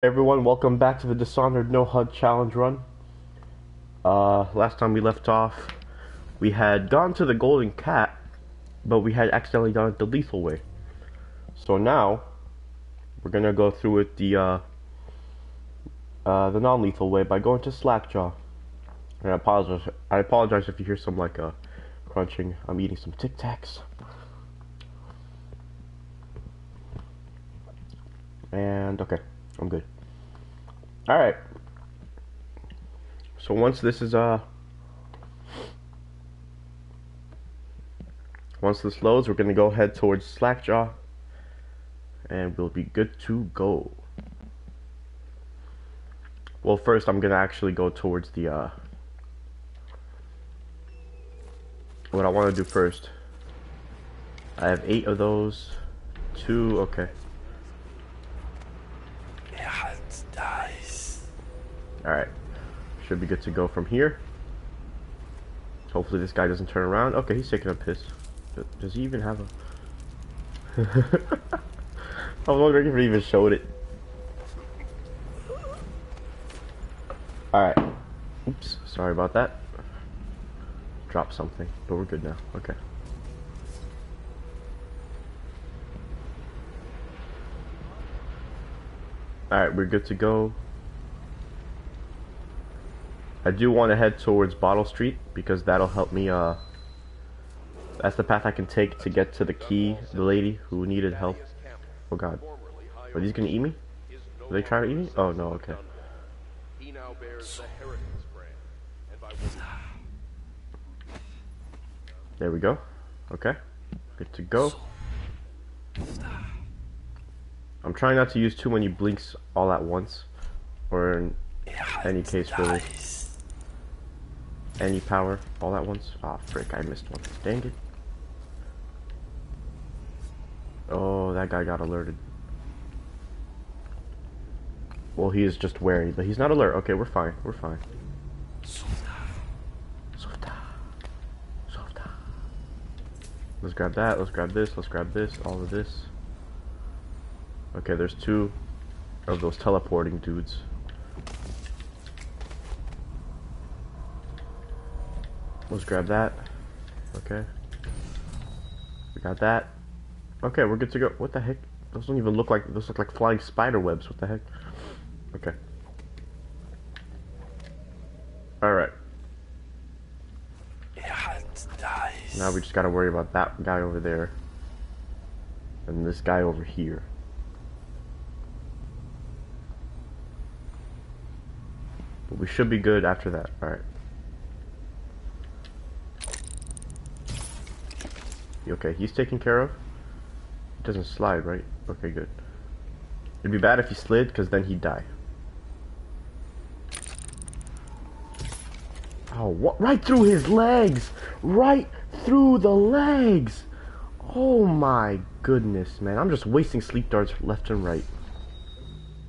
everyone, welcome back to the Dishonored No HUD Challenge Run. Uh, last time we left off, we had gone to the Golden Cat, but we had accidentally done it the lethal way. So now, we're gonna go through it the, uh, uh, the non-lethal way by going to Slackjaw. And I apologize, I apologize if you hear some, like, uh, crunching. I'm eating some Tic Tacs. And, okay. I'm good. Alright. So once this is, uh... Once this loads, we're to go head towards Slackjaw. And we'll be good to go. Well, first I'm to actually go towards the, uh... What I want to do first. I have eight of those. Two, okay. Alright. Should be good to go from here. Hopefully this guy doesn't turn around. Okay, he's taking a piss. Does he even have a... I was wondering if he even showed it. Alright. Oops, sorry about that. Drop something, but we're good now. Okay. Alright, we're good to go. I do want to head towards Bottle Street because that'll help me, uh, that's the path I can take to get to the key, the lady who needed help. Oh god. Are these gonna eat me? Are they trying to eat me? Oh no, okay. There we go. Okay. Good to go. I'm trying not to use too many blinks all at once. Or in any case really any power all at once. Ah, oh, frick, I missed one. Dang it. Oh, that guy got alerted. Well, he is just wary, but he's not alert. Okay, we're fine. We're fine. Let's grab that. Let's grab this. Let's grab this. All of this. Okay, there's two of those teleporting dudes. Let's grab that. Okay. We got that. Okay, we're good to go. What the heck? Those don't even look like those look like flying spider webs. What the heck? Okay. Alright. Now we just gotta worry about that guy over there. And this guy over here. But we should be good after that. Alright. Okay, he's taken care of. It doesn't slide, right? Okay, good. It'd be bad if he slid, because then he'd die. Oh, what? Right through his legs! Right through the legs! Oh my goodness, man. I'm just wasting sleep darts left and right.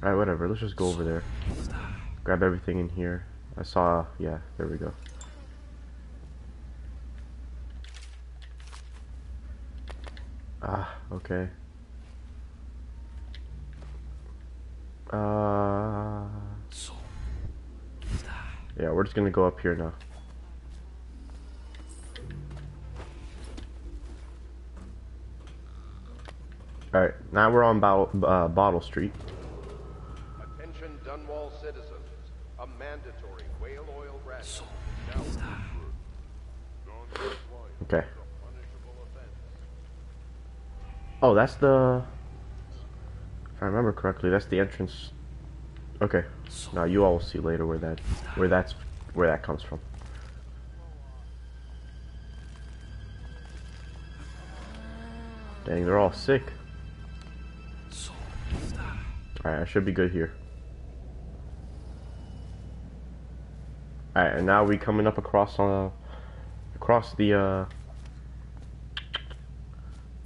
Alright, whatever. Let's just go over there. Grab everything in here. I saw... Yeah, there we go. Ah, okay. Uh... Yeah, we're just gonna go up here now. Alright, now we're on Bo uh, Bottle Street. Attention Dunwall citizens. A mandatory whale oil ration. Okay. Oh, that's the... If I remember correctly, that's the entrance. Okay. Now you all will see later where that, where that's, where that comes from. Dang, they're all sick. Alright, I should be good here. Alright, and now we coming up across on uh, across the uh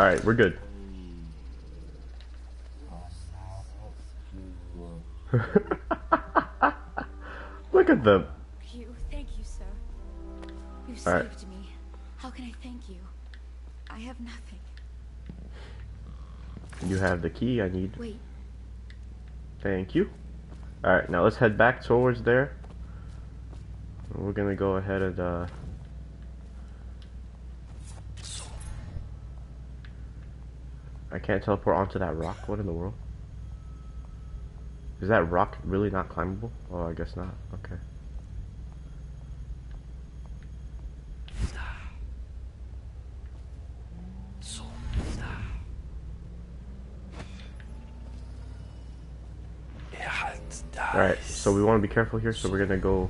Alright, we're good. Look at them. you. Thank you, sir. You All right. saved me. How can I thank you? I have nothing. You have the key I need. Wait, Thank you. Alright, now let's head back towards there. We're gonna go ahead and, uh... I can't teleport onto that rock? What in the world? Is that rock really not climbable? Oh, I guess not. Okay. Alright, so we want to be careful here, so we're gonna go...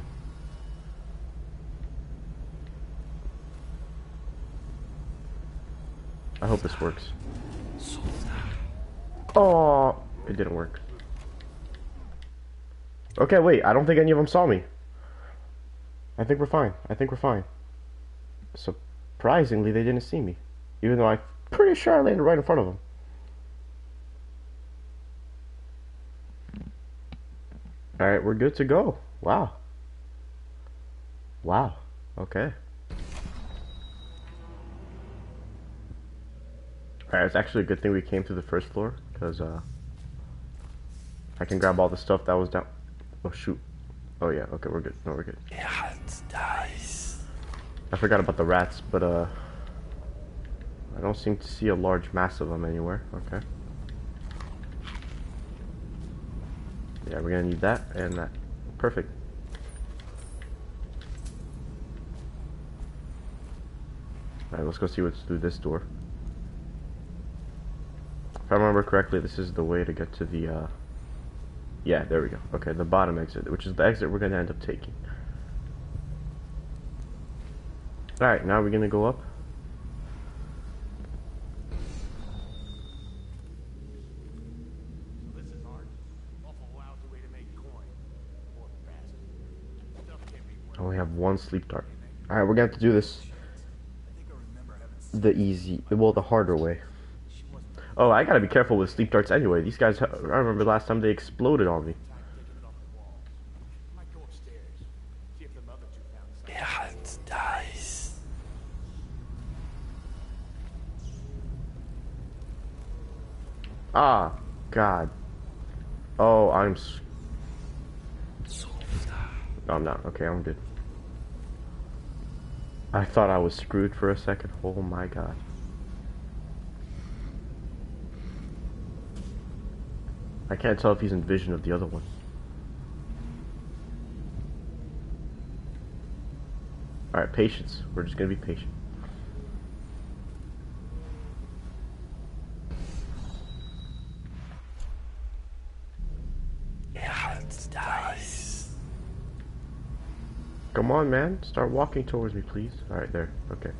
I hope this works. Oh, it didn't work. Okay, wait, I don't think any of them saw me. I think we're fine. I think we're fine. Surprisingly, they didn't see me. Even though I'm pretty sure I landed right in front of them. Alright, we're good to go. Wow. Wow. Okay. Alright, it's actually a good thing we came to the first floor, because, uh... I can grab all the stuff that was down... Oh, shoot. Oh, yeah, okay, we're good. No, we're good. Yeah, it's nice. I forgot about the rats, but, uh... I don't seem to see a large mass of them anywhere. Okay. Yeah, we're gonna need that and that. Perfect. Alright, let's go see what's through this door. If I remember correctly, this is the way to get to the, uh... Yeah, there we go. Okay, the bottom exit, which is the exit we're gonna end up taking. Alright, now we're gonna go up. This is art. Awful lousy way to make coin. Poor bastard. Stuff can't be worth I only have one sleep dart. Alright, we're gonna have to do this the easy, well, the harder way. Oh, I gotta be careful with sleep darts anyway. These guys, I remember last time they exploded on me. I might go upstairs. See if them other two found something. Ah, God. Oh, I'm. No, I'm not. Okay, I'm good. I thought I was screwed for a second. Oh my God. I can't tell if he's in vision of the other one. Alright, patience. We're just gonna be patient. Come on, man. Start walking towards me, please. Alright, there. Okay.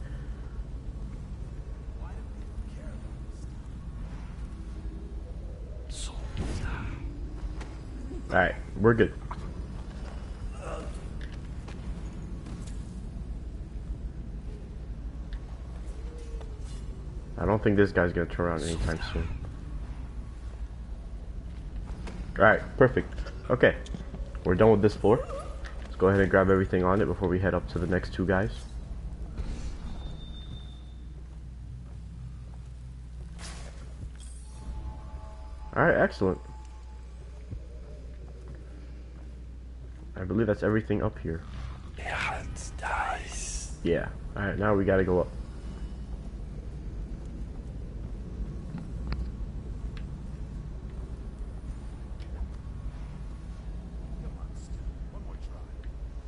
Alright, we're good. I don't think this guy's gonna turn around anytime soon. Alright, perfect. Okay, we're done with this floor. Let's go ahead and grab everything on it before we head up to the next two guys. Alright, excellent. Believe that's everything up here. Yeah. It's nice. Yeah. Alright, now we gotta go up. Come on, Stu. One more try.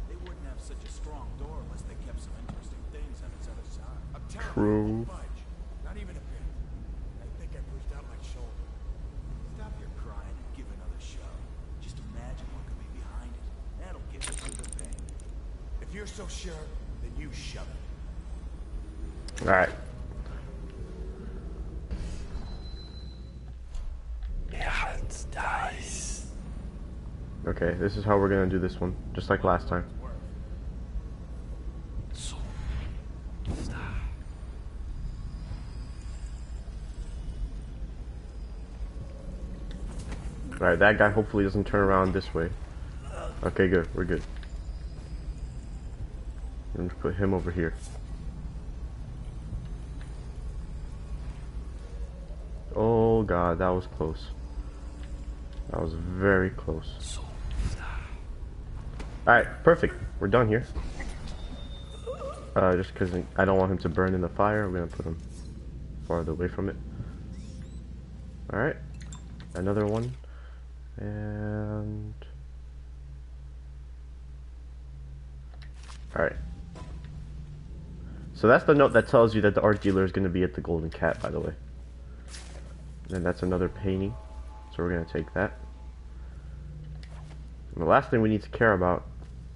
They wouldn't have such a strong door unless they kept some interesting things on its other side. I'm telling True. you, not much. Not even a bit. I think I pushed out my shoulder. Stop your crying and give another shove. Just imagine what could be behind it. That'll get you through the pain. If you're so sure, then you shove it. Alright. Okay, this is how we're gonna do this one, just like last time. Alright, that guy hopefully doesn't turn around this way. Okay, good. We're good. I'm gonna put him over here. Oh god, that was close. That was very close. Alright, perfect. We're done here. Uh, just because I don't want him to burn in the fire, I'm gonna put him farther away from it. Alright. Another one. And... Alright. So that's the note that tells you that the art dealer is going to be at the Golden Cat, by the way. And that's another painting. So we're going to take that. And the last thing we need to care about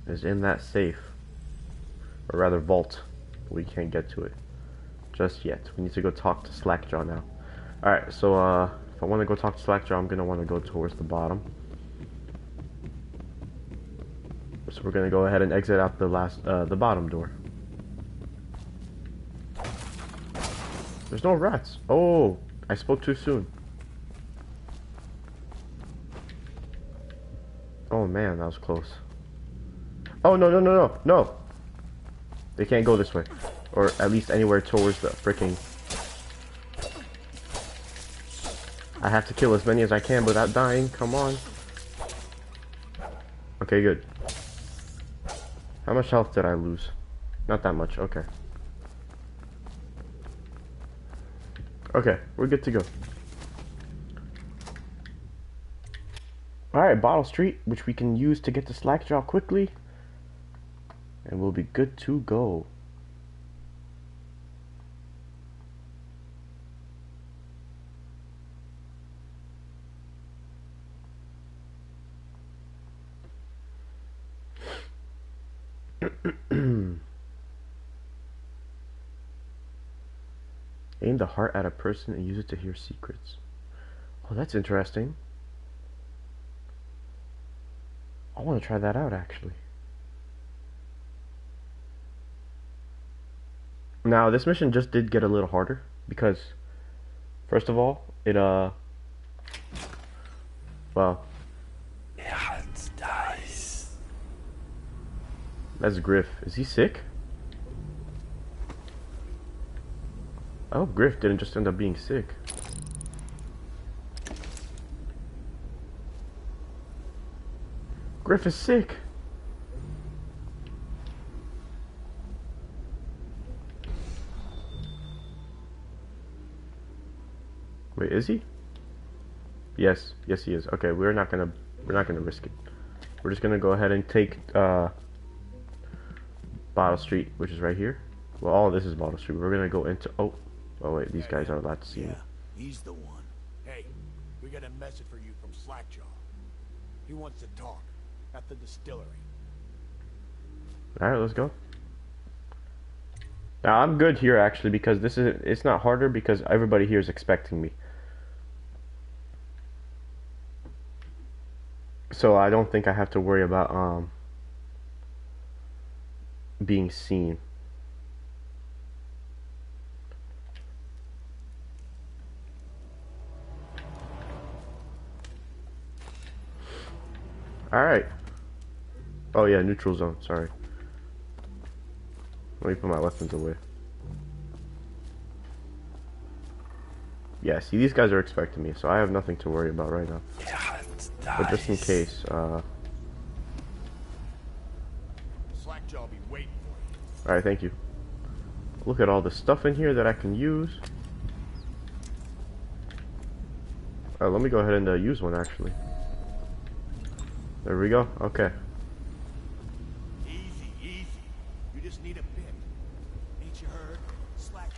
is in that safe. Or rather vault. We can't get to it. Just yet. We need to go talk to Slackjaw now. Alright, so uh, if I want to go talk to Slackjaw, I'm going to want to go towards the bottom. So we're going to go ahead and exit out the last, uh, the bottom door. There's no rats. Oh, I spoke too soon. Oh man, that was close. Oh no no no no no! They can't go this way, or at least anywhere towards the freaking. I have to kill as many as I can without dying. Come on. Okay, good. How much health did I lose? Not that much. Okay. Okay, we're good to go. Alright, Bottle Street, which we can use to get to Slackjaw quickly. And we'll be good to go. Aim the heart at a person and use it to hear secrets. Oh, that's interesting. I want to try that out actually. Now, this mission just did get a little harder because first of all, it uh well, that's Griff. Is he sick? I hope Griff didn't just end up being sick. Griff is sick. Wait, is he? Yes, yes he is. Okay, we're not gonna we're not gonna risk it. We're just gonna go ahead and take uh Bottle Street, which is right here. Well all this is Bottle Street. We're gonna go into oh Oh wait, these guys are allowed to see me. He's the one. Hey, we got a message for you from Slackjaw. He wants to talk at the distillery. Alright, let's go. Now I'm good here actually because this is it's not harder because everybody here is expecting me. So I don't think I have to worry about um being seen. Alright. Oh yeah, neutral zone, sorry. Let me put my weapons away. Yeah, see, these guys are expecting me, so I have nothing to worry about right now. But just in case, uh... Slackjaw be waiting for you. Alright, thank you. Look at all the stuff in here that I can use. Alright, let me go ahead and uh, use one, actually. There we go, okay. Easy, easy. You just need a bit. Ain't you heard? Slack.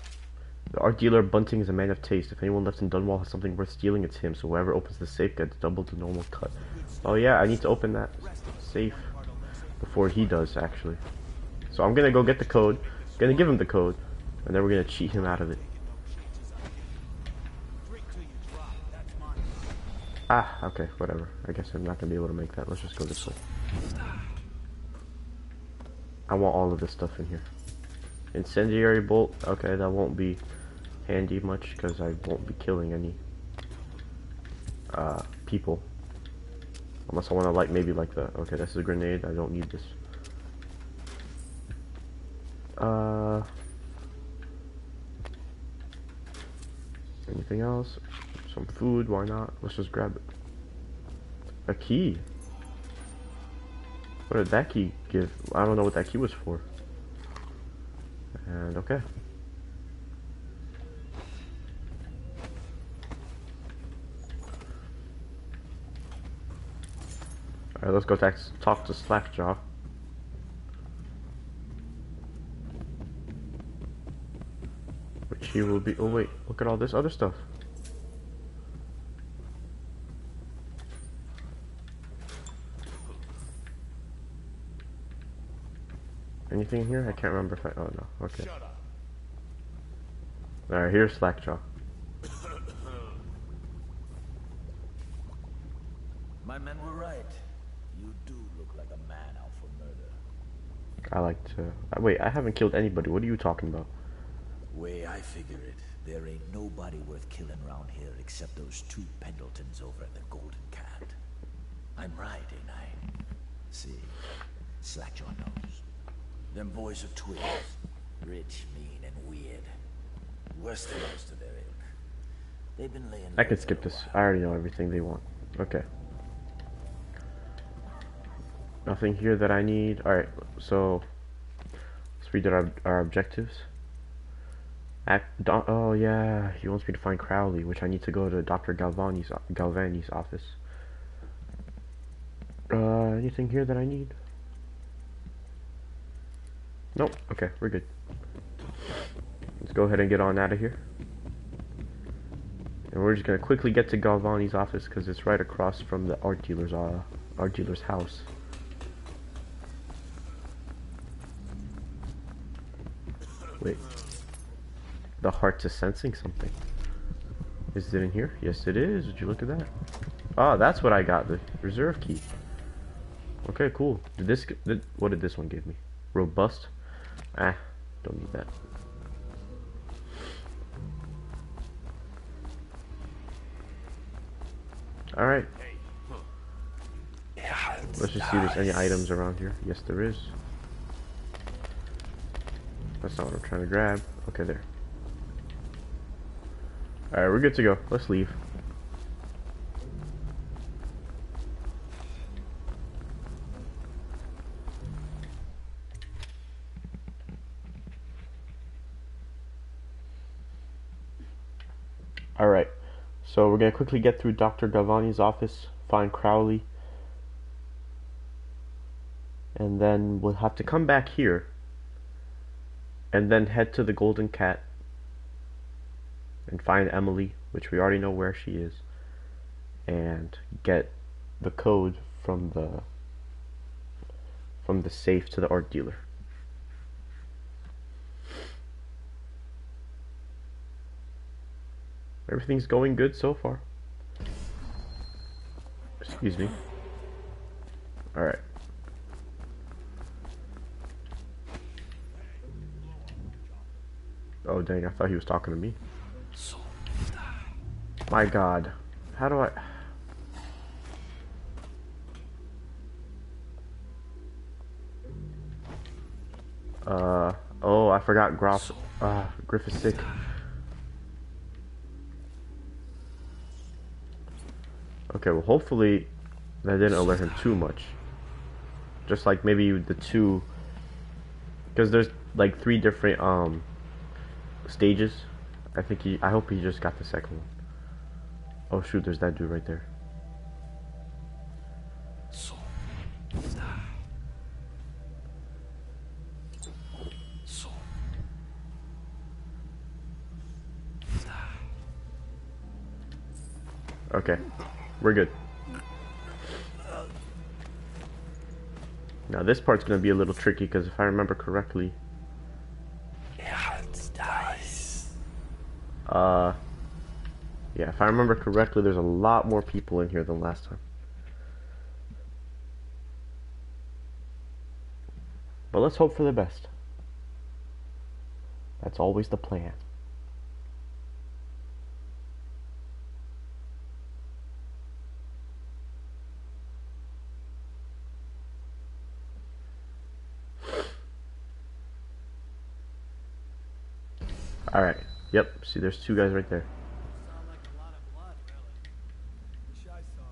Art dealer Bunting is a man of taste. If anyone left in Dunwall has something worth stealing, it's him. So whoever opens the safe gets double the normal cut. Oh yeah, I need to open that safe before he does, actually. So I'm gonna go get the code, gonna give him the code, and then we're gonna cheat him out of it. Ah, okay, whatever. I guess I'm not gonna be able to make that. Let's just go this way. I want all of this stuff in here. Incendiary bolt. Okay, that won't be handy much because I won't be killing any uh, people. Unless I want to like maybe like the. Okay, this is a grenade. I don't need this. Uh. Anything else? Some food, why not? Let's just grab it. A key. What did that key give? I don't know what that key was for. And okay. Alright, let's go talk, talk to Slackjaw. Which he will be. Oh, wait, look at all this other stuff. Anything here? I can't remember if I. Oh, no. Okay. Alright, here's Slackjaw. My men were right. You do look like a man out for murder. I like to. uh, Wait, I haven't killed anybody. What are you talking about? Way I figure it, there ain't nobody worth killing around here except those two Pendletons over at the Golden Cat. I'm right, ain't I? See, Slackjaw knows. Them boys are twins. Rich, mean, and weird. Worse than most of their ilk. They've been laying I can skip this. I already know everything they want. Okay. Nothing here that I need. Alright, so let's read our, our objectives. Act, do, oh yeah, he wants me to find Crowley, which I need to go to Dr. Galvani's Galvani's office. Uh, anything here that I need? Nope. Okay, we're good. Let's go ahead and get on out of here. And we're just gonna quickly get to Galvani's office because it's right across from the art dealer's uh, art dealer's house. Wait. The heart is sensing something. Is it in here? Yes, it is. Would you look at that? Ah, that's what I got. The reserve key. Okay, cool. Did this? Did, what did this one give me? Robust. Ah, don't need that. All right. Let's just see if there's any items around here. Yes, there is. That's not what I'm trying to grab. Okay, there. Alright, we're good to go. Let's leave. Alright, so we're gonna quickly get through Dr. Galvani's office, find Crowley, and then we'll have to come back here and then head to the Golden Cat and find Emily, which we already know where she is, and get the code from the from the safe to the art dealer. Everything's going good so far. Excuse me. Alright. Oh dang, I thought he was talking to me. My god. How do I... Uh, oh, I forgot Groff, uh, Griff is sick. Okay, well hopefully that didn't alert him too much. Just like maybe the two, because there's like three different um stages. I think he, I hope he just got the second one. Oh shoot, there's that dude right there. Okay, we're good. Now this part's gonna be a little tricky because if I remember correctly, uh, Yeah, if I remember correctly, there's a lot more people in here than last time. But let's hope for the best. That's always the plan. Alright. Yep. See, there's two guys right there. Like a lot of blood, really. Wish I saw.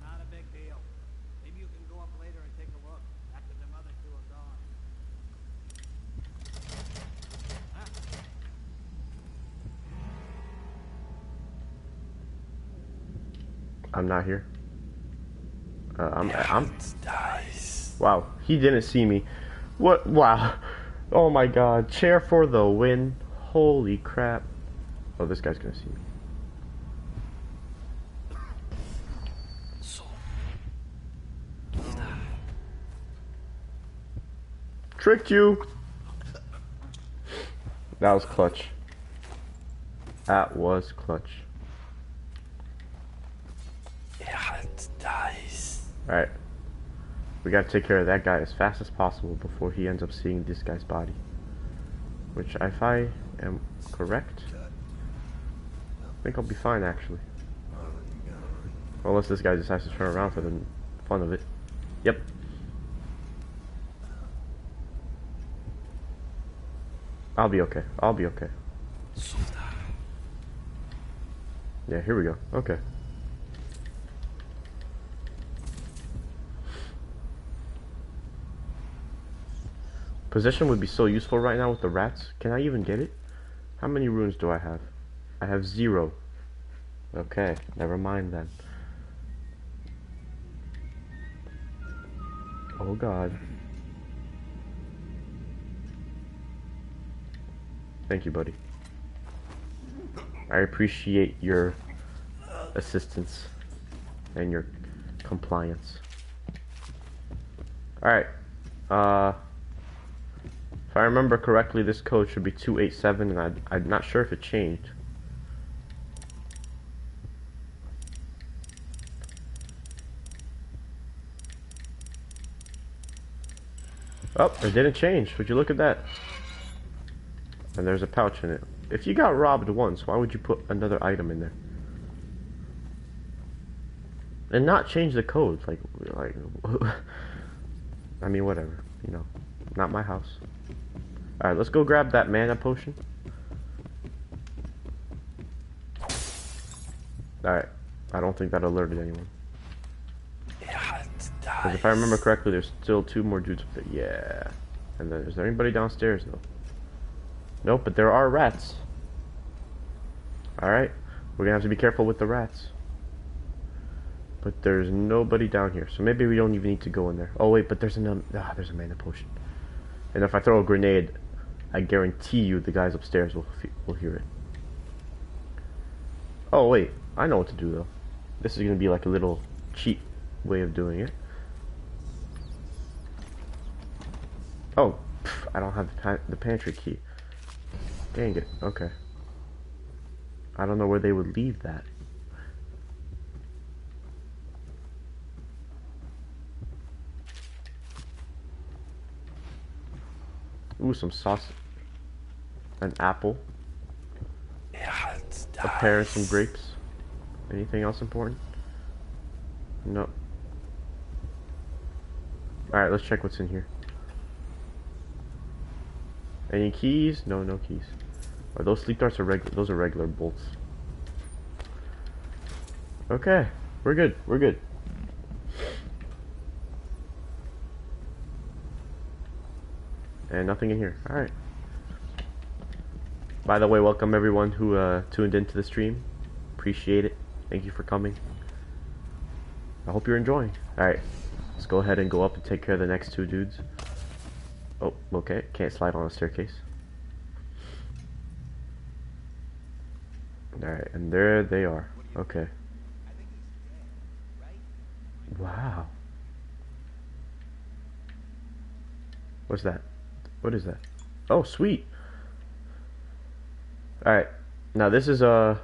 Not a big deal. Maybe you can go up later and take a look after them other two are gone. I'm not here. Uh, I'm. I'm. Wow, he didn't see me. What? Wow. Oh my God. Chair for the win. Holy crap. Oh, this guy's gonna see me. Tricked you. That was clutch. That was clutch. Alright. We gotta take care of that guy as fast as possible before he ends up seeing this guy's body. Which, if I am correct, I think I'll be fine actually. Unless this guy decides to turn around for the fun of it. Yep. I'll be okay. I'll be okay. Yeah, here we go. Okay. Possession would be so useful right now with the rats. Can I even get it? How many runes do I have? I have zero. Okay, never mind then. Oh god. Thank you, buddy. I appreciate your assistance and your compliance. Alright. Uh if I remember correctly, this code should be 287, and I, I'm not sure if it changed. Oh, it didn't change. Would you look at that? And there's a pouch in it. If you got robbed once, why would you put another item in there? And not change the code, like, like, I mean, whatever, you know, not my house. Alright, let's go grab that mana potion. Alright, I don't think that alerted anyone. Because if I remember correctly, there's still two more dudes up there. Yeah. And then, is there anybody downstairs, though? Nope, but there are rats. Alright, we're gonna have to be careful with the rats. But there's nobody down here, so maybe we don't even need to go in there. Oh wait, but there's an ah, there's a mana potion. And if I throw a grenade, I guarantee you the guys upstairs will will hear it. Oh wait, I know what to do though. This is gonna be like a little cheap way of doing it. Oh, pff, I don't have the, pa the pantry key. Dang it. Okay. I don't know where they would leave that. Ooh, some sauce. An apple. A pear and some grapes. Anything else important? No. Alright, let's check what's in here. Any keys? No, no keys. Are those sleep darts are regular? Those are regular bolts. Okay, we're good. We're good. And nothing in here. Alright. By the way, welcome everyone who uh, tuned into the stream. Appreciate it. Thank you for coming. I hope you're enjoying. Alright. Let's go ahead and go up and take care of the next two dudes. Oh, okay. Can't slide on a staircase. Alright, and there they are. Okay. Wow. What's that? What is that? Oh, sweet. Alright. Now this is, uh...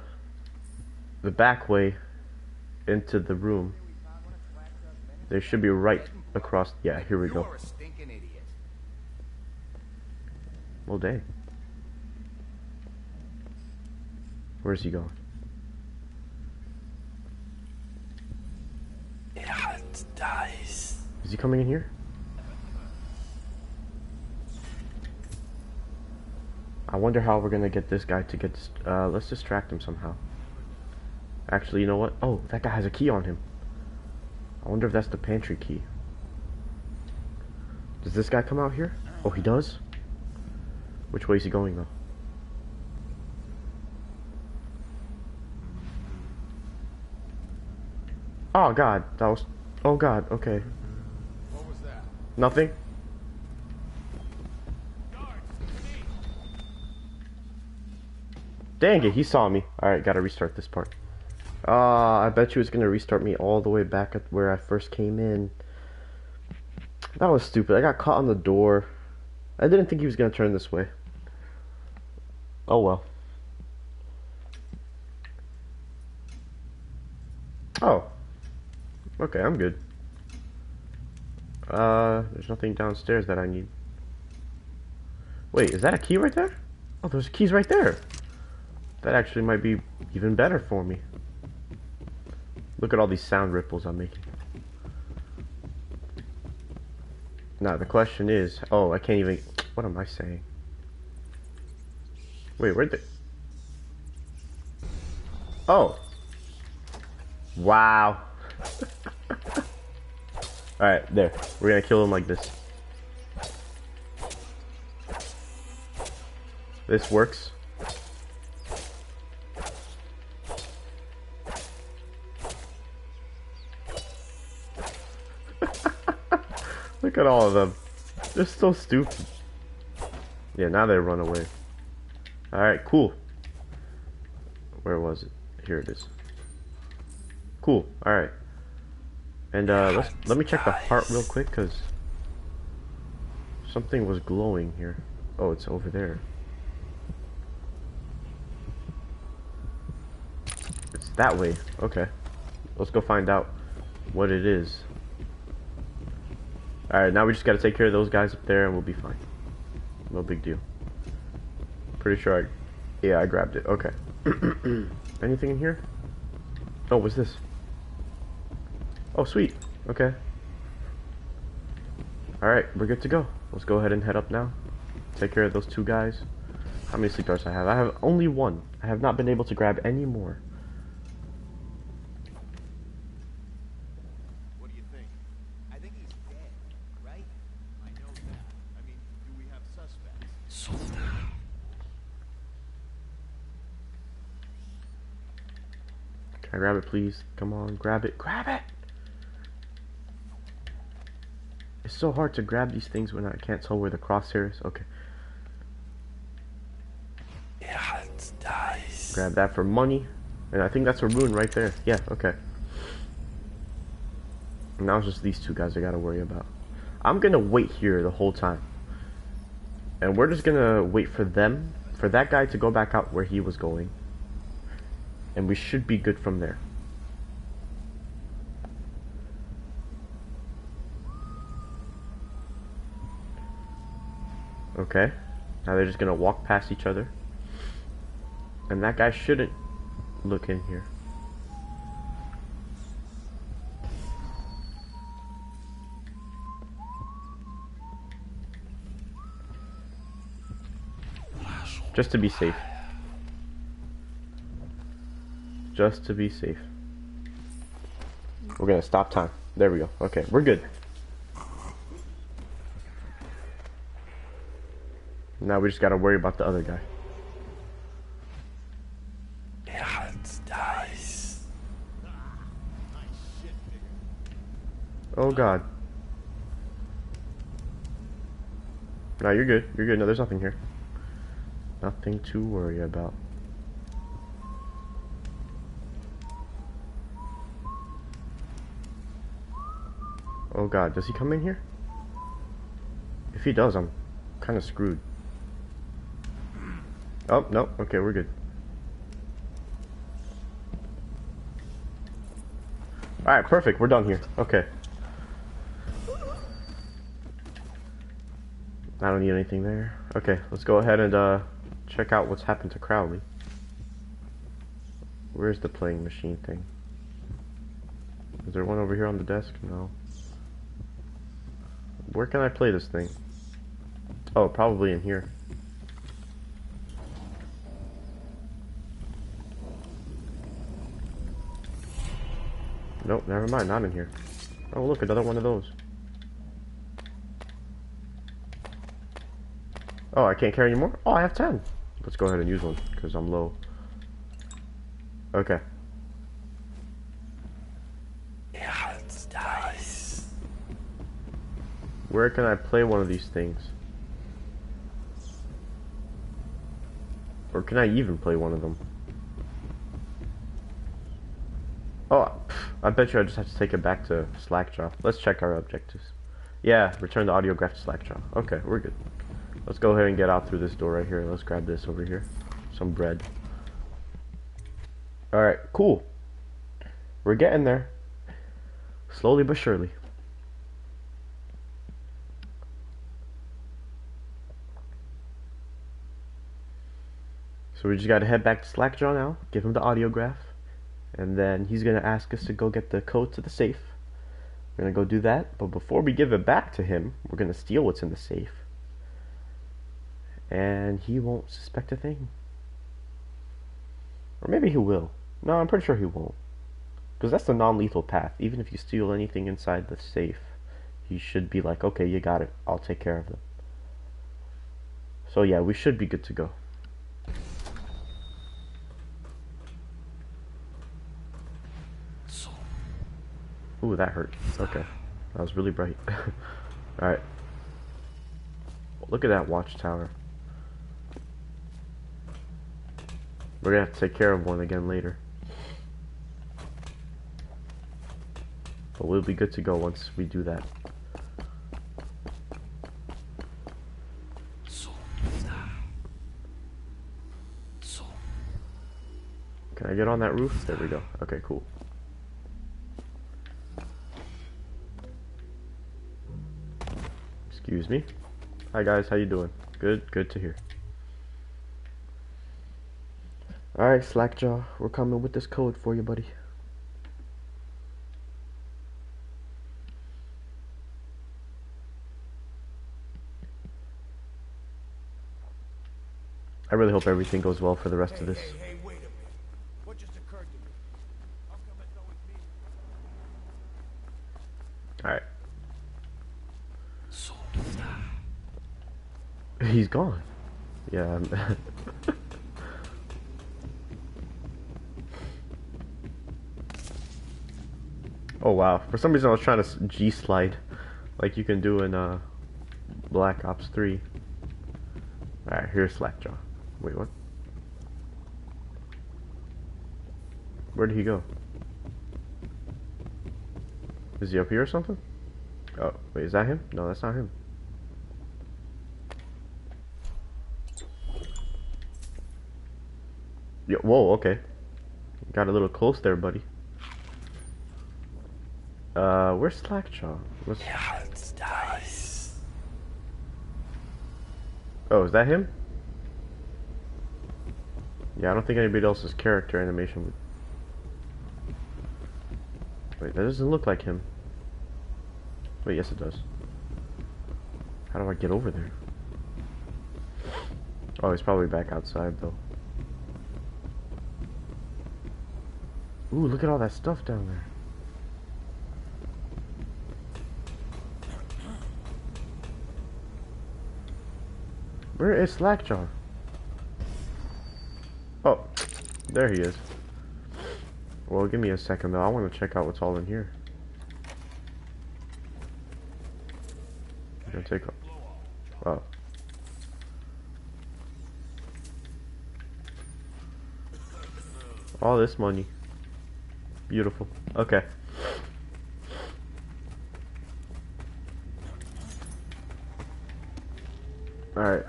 the back way into the room. They should be right across. Yeah, here we go. You're a stinking idiot. Well, dang. Where's he going? Is he coming in here? I wonder how we're gonna get this guy to get. Uh, let's distract him somehow. Actually, you know what? Oh, that guy has a key on him. I wonder if that's the pantry key. Does this guy come out here? Oh, he does? Which way is he going, though? Oh, God. That was... Oh, God. Okay. What was that? Nothing? Dang it, he saw me. Alright, gotta restart this part. Uh, I bet you it's gonna restart me all the way back at where I first came in. That was stupid. I got caught on the door. I didn't think he was gonna turn this way. Oh well. Oh. Okay, I'm good. Uh, there's nothing downstairs that I need. Wait, is that a key right there? Oh, there's keys right there. That actually might be even better for me. Look at all these sound ripples I'm making. Now, the question is... Oh, I can't even... What am I saying? Wait, where'd the... Oh. Wow. Alright, there. We're gonna kill him like this. This works. Look at all of them. They're so stupid. Yeah, now they run away. Alright, cool. Where was it? Here it is. Cool. Alright. And uh, let's let me check the heart real quick, cause something was glowing here. Oh, it's over there. It's that way. Okay. Let's go find out what it is. Alright, now we just gotta take care of those guys up there and we'll be fine. No big deal. Pretty sure I... Yeah, I grabbed it. Okay. Anything in here? Oh, what's this? Oh, sweet. Okay. Alright, we're good to go. Let's go ahead and head up now. Take care of those two guys. How many sleep darts I have? I have only one. I have not been able to grab any more. What do you think? I think he's dead, right? I know that. I mean, do we have suspects? Can I grab it, please? Come on, grab it. Grab it! It's so hard to grab these things when I can't tell where the crosshair is. Okay. Grab that for money. And I think that's a rune right there. Yeah, okay. Now it's just these two guys I gotta worry about. I'm gonna wait here the whole time. And we're just gonna wait for them, for that guy to go back out where he was going. And we should be good from there. Okay. Now they're just gonna walk past each other. And that guy shouldn't look in here. Just to be safe. Just to be safe. We're gonna stop time. There we go. Okay, we're good. Now we just gotta worry about the other guy. Oh god. No, you're good. You're good. No, there's nothing here. Nothing to worry about. Oh god, does he come in here? If he does, I'm kind of screwed. Oh, no. Okay, we're good. Alright, perfect. We're done here. Okay. I don't need anything there. Okay, let's go ahead and uh, check out what's happened to Crowley. Where's the playing machine thing? Is there one over here on the desk? No. Where can I play this thing? Oh, probably in here. Nope, never mind, not in here. Oh, look, another one of those. Oh, I can't carry anymore? Oh, I have 10. Let's go ahead and use one, because I'm low. Okay. Where can I play one of these things? Or can I even play one of them? Oh, I bet you I just have to take it back to Slackjaw. Let's check our objectives. Yeah, return the audiograph to Slackjaw. Okay, we're good. Let's go ahead and get out through this door right here. Let's grab this over here. Some bread. Alright, cool. We're getting there. Slowly but surely. We just gotta head back to Slackjaw now, give him the audiograph, and then he's gonna ask us to go get the code to the safe. We're gonna go do that, but before we give it back to him, we're gonna steal what's in the safe. And he won't suspect a thing. Or maybe he will. No, I'm pretty sure he won't. Because that's the non lethal path. Even if you steal anything inside the safe, he should be like, okay, you got it. I'll take care of them. So yeah, we should be good to go. Ooh, that hurt. Okay. That was really bright. Alright. Look at that watchtower. We're gonna have to take care of one again later. But we'll be good to go once we do that. So can I get on that roof? There we go. Okay, cool. Excuse me. Hi guys, how you doing? Good, good to hear. Alright, Slackjaw, we're coming with this code for you, buddy. I really hope everything goes well for the rest of this. hey, hey, wait a minute. What just occurred to me? How come it's always me? Alright. He's gone. Yeah. Oh wow. For some reason I was trying to G slide like you can do in uh Black Ops 3. Alright, here's Slackjaw. Wait, what? Where did he go? Is he up here or something? Oh, wait, is that him? No, that's not him. Yeah, whoa, okay. Got a little close there, buddy. Uh, where's Slackjaw? What's... Oh, is that him? Yeah, I don't think anybody else's character animation would... Wait, that doesn't look like him. Wait, yes it does. How do I get over there? Oh, he's probably back outside, though. Ooh, look at all that stuff down there. Where is Slackjaw? Oh, there he is. Well, give me a second though. I want to check out what's all in here. I'm gonna take. a- Oh. All this money. Beautiful. Okay. Alright.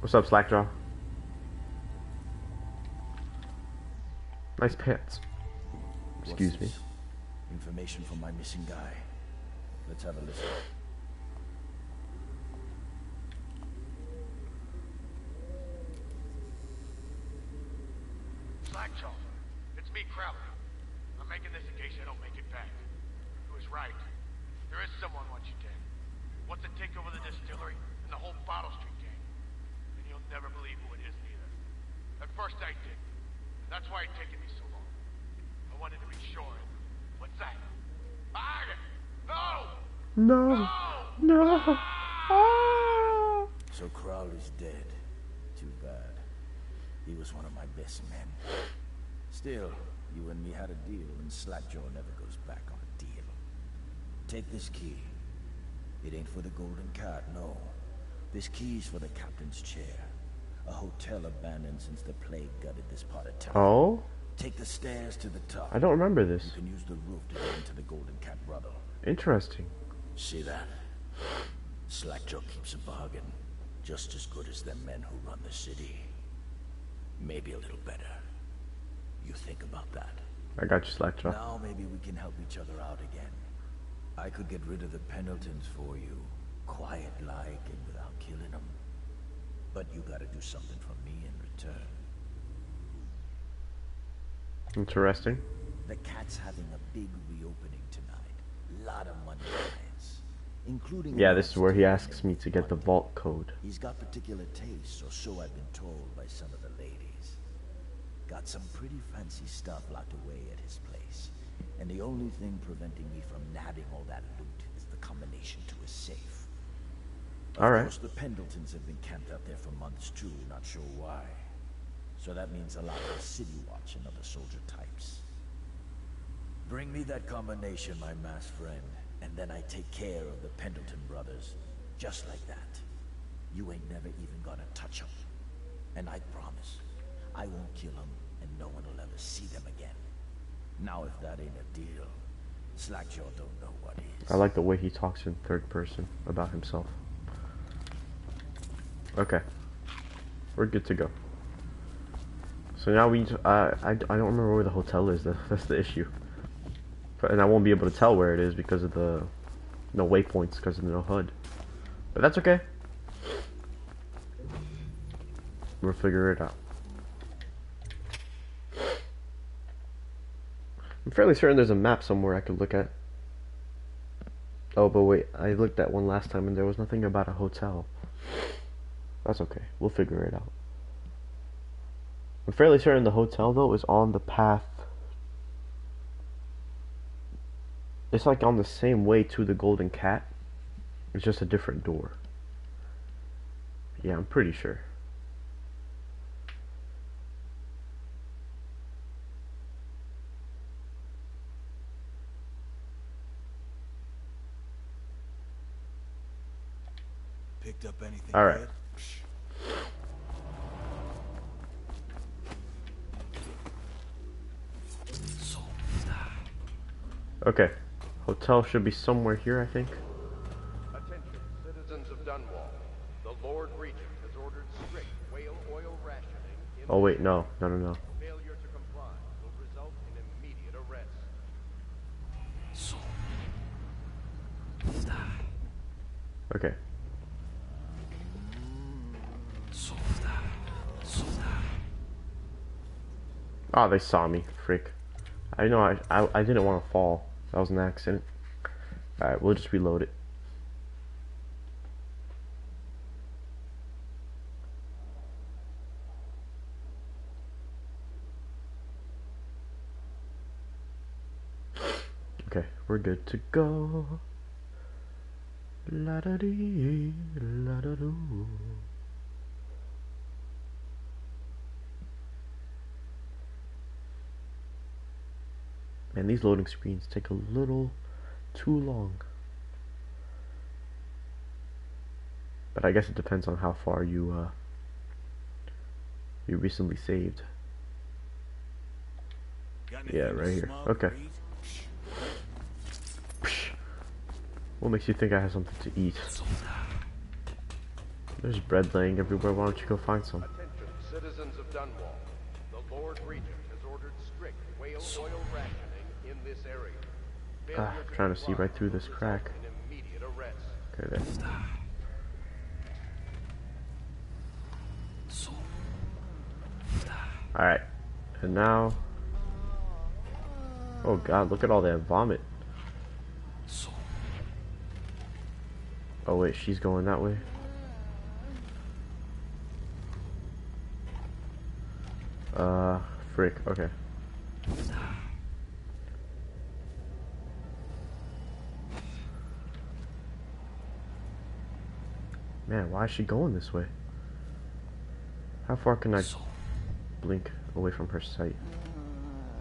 What's up, Slackjaw? Nice pants. Excuse me. Information from my missing guy. Let's have a listen. Slackjaw. It's me, Crowley. I'm making this in case I don't make it back. He was right. There is someone wants you dead. Wants to take over the distillery and the whole Bottle Street gang. And you'll never believe who it is neither. At first I did. That's why it's taken me so long. I wanted to be sure. What's that? Hide it! No! No. No. Ah. So Crowley's dead. Too bad. He was one of my best men. Still, you and me had a deal, and Slackjaw never goes back on a deal. Take this key. It ain't for the Golden Cat, no. This key's for the captain's chair. A hotel abandoned since the plague gutted this part of town. Oh, Take the stairs to the top. I don't remember this. You can use the roof to get into the Golden Cat Brother. Interesting. See that? Slackjaw keeps a bargain. Just as good as the men who run the city. Maybe a little better. You think about that. I got you, Slackjaw. Now maybe we can help each other out again. I could get rid of the Pendletons for you. Quiet-like and without killing them. But you gotta do something for me in return. Interesting. The cat's having a big reopening tonight. Lot of money clients. Including Yeah, this is where he asks me to get the vault code. He's got particular tastes, or so I've been told by some of the. Got some pretty fancy stuff locked away at his place. And the only thing preventing me from nabbing all that loot is the combination to his safe. All right. Of course, the Pendletons have been camped out there for months too, not sure why. So that means a lot of City Watch and other soldier types. Bring me that combination, my masked friend, and then I take care of the Pendleton brothers. Just like that. You ain't never even gonna touch them. And I promise, I won't kill them, and no one will ever see them again. Now if that ain't a deal, Slackjaw don't know what is. I like the way he talks in third person about himself. Okay. We're good to go. So now we, uh, I, I don't remember where the hotel is, that's, the issue. And I won't be able to tell where it is because of the, no waypoints, because of the no HUD. But that's okay. We'll figure it out. I'm fairly certain there's a map somewhere I could look at. Oh, but wait, I looked at one last time and there was nothing about a hotel. That's okay, we'll figure it out. I'm fairly certain the hotel, though, is on the path. It's like on the same way to the Golden Cat. It's just a different door. Yeah, I'm pretty sure. Up anything All right. good? Okay. Hotel should be somewhere here, I think. Attention, citizens of Dunwall. The Lord Regent has ordered strict whale oil rationing. In Oh, wait, no. No, no, no. Failure to comply will result in immediate arrest. Okay. Oh, they saw me. Freak. I know I, I, I didn't want to fall. That was an accident. Alright, we'll just reload it. Okay, we're good to go. La da dee, la da doo. Man, these loading screens take a little too long. But I guess it depends on how far you uh you recently saved. Yeah, right here. Okay. What makes you think I have something to eat? There's bread laying everywhere. Why don't you go find some? Attention, citizens of Dunwall. The Lord Regent has ordered strict whale oil rationing in this area. Ah, Failure trying to see right through this crack. in immediate arrest. Okay, there. Alright. And now... Oh god, look at all that vomit. Oh wait, she's going that way. Uh, frick, okay. Man, why is she going this way? How far can I blink away from her sight?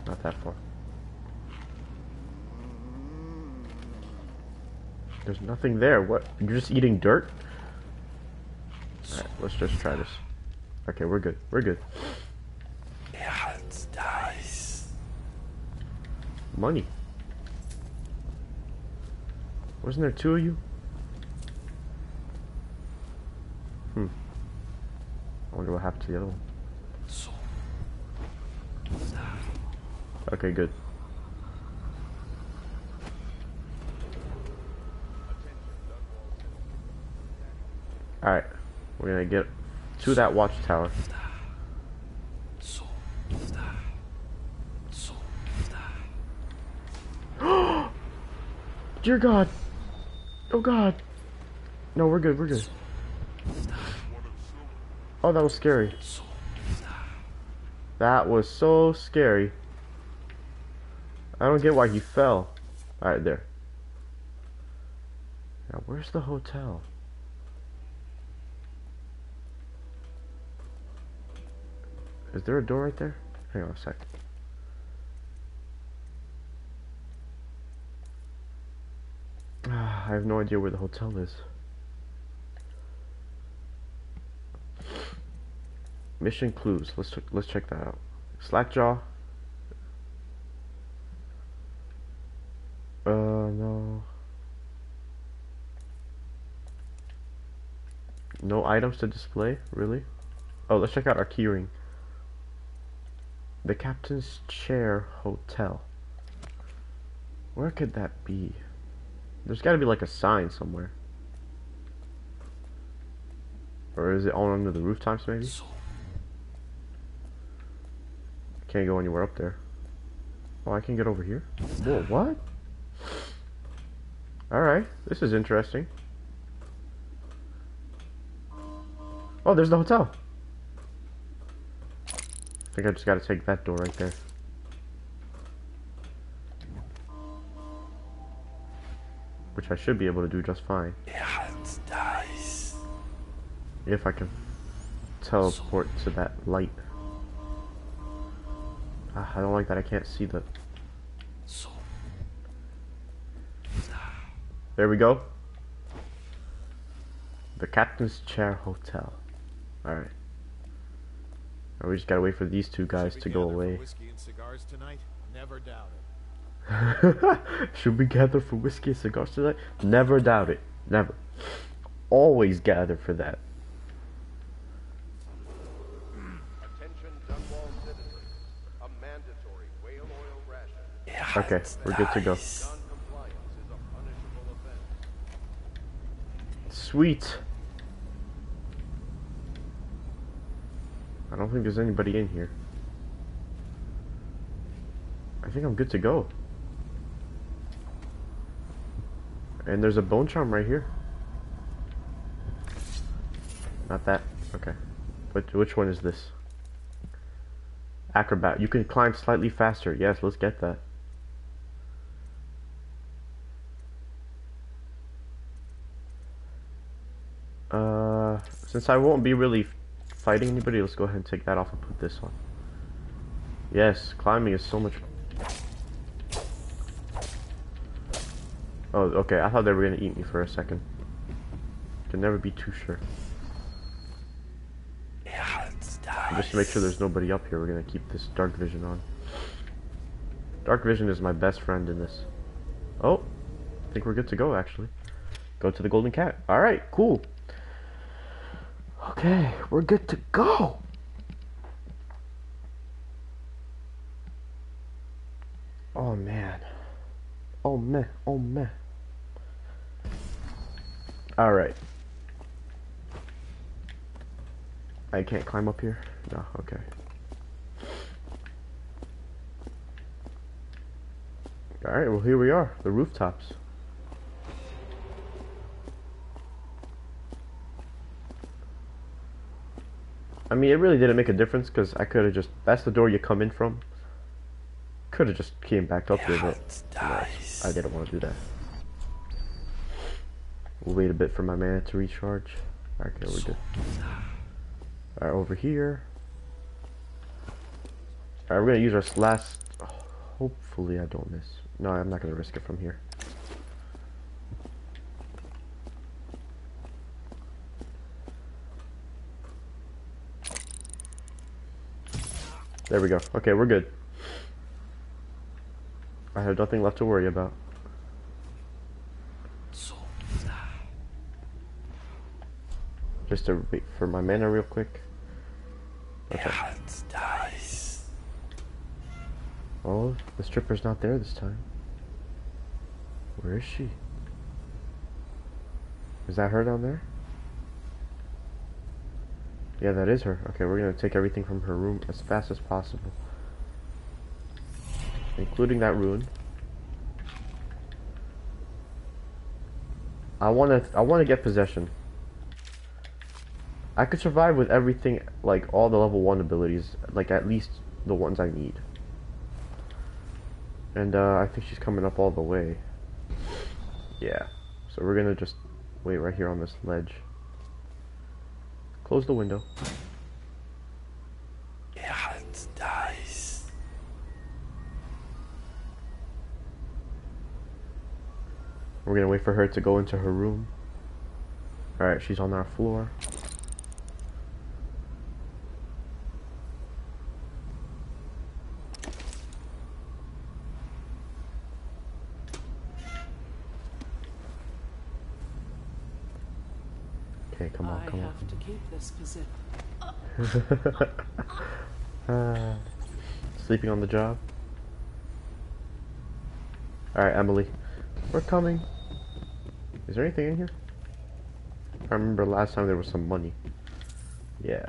Not that far. There's nothing there. What? You're just eating dirt? Alright, let's just try this. Okay, we're good. We're good. Money. Wasn't there two of you? Hmm. I wonder what happened to the other one. Okay, good. Alright, we're gonna get to that watchtower. Dear God! Oh God! No, we're good, we're good. Oh, that was scary. That was so scary. I don't get why he fell. Alright, there. Now, where's the hotel? Is there a door right there? Hang on a sec. I have no idea where the hotel is. Mission clues. Let's ch- let's check that out. Slackjaw. Uh no. No items to display, really? Oh, let's check out our keyring. The Captain's Chair Hotel. Where could that be? There's got to be like a sign somewhere. Or is it all under the rooftops maybe? Can't go anywhere up there. Oh, I can get over here? Whoa, what? Alright, this is interesting. Oh, there's the hotel. I think I just gotta take that door right there. Which I should be able to do just fine. If I can teleport to that light. Ah, I don't like that I can't see the... There we go. The Captain's Chair Hotel. Alright. We just gotta wait for these two guys to go away. Whiskey and cigars tonight? Never doubt it. Should we gather for whiskey and cigars tonight? Never doubt it. Never. Always gather for that. Attention Dunwall citizens. A mandatory whale oil ration. Okay, we're good to go. Sweet. I don't think there's anybody in here. I think I'm good to go. And there's a bone charm right here. Not that. Okay. But which one is this? Acrobat. You can climb slightly faster. Yes, let's get that. Uh, since I won't be really fighting anybody, let's go ahead and take that off and put this on. Yes, climbing is so much. Oh, okay. I thought they were gonna eat me for a second. Can never be too sure. Just to make sure there's nobody up here, we're gonna keep this dark vision on. Dark vision is my best friend in this. Oh, I think we're good to go actually. Go to the golden cat. Alright, cool. Okay, we're good to go. Oh man. Oh man. Oh man. Alright. I can't climb up here? No, okay. Alright, well here we are, the rooftops. I mean, it really didn't make a difference because I could have just, that's the door you come in from. Could have just came back up here, but I didn't want to do that. We'll wait a bit for my mana to recharge. Okay, we're good. Alright, over here. Alright, we're gonna use our last. Oh, hopefully, I don't miss. No, I'm not gonna risk it from here. There we go. Okay, we're good. I have nothing left to worry about. Just to wait for my mana real quick. Okay. Oh, the stripper's not there this time. Where is she? Is that her down there? Yeah, that is her. Okay, we're gonna take everything from her room as fast as possible. Including that rune. I wanna I wanna get possession. I could survive with everything, like all the level 1 abilities, like at least the ones I need. And uh, I think she's coming up all the way. Yeah. So we're gonna just wait right here on this ledge. Close the window. We're gonna wait for her to go into her room. Alright, she's on our floor. Okay, come on, I come on. have to keep this position. Ah, sleeping on the job. Alright, Emily. We're coming. Is there anything in here? I remember last time there was some money. Yeah.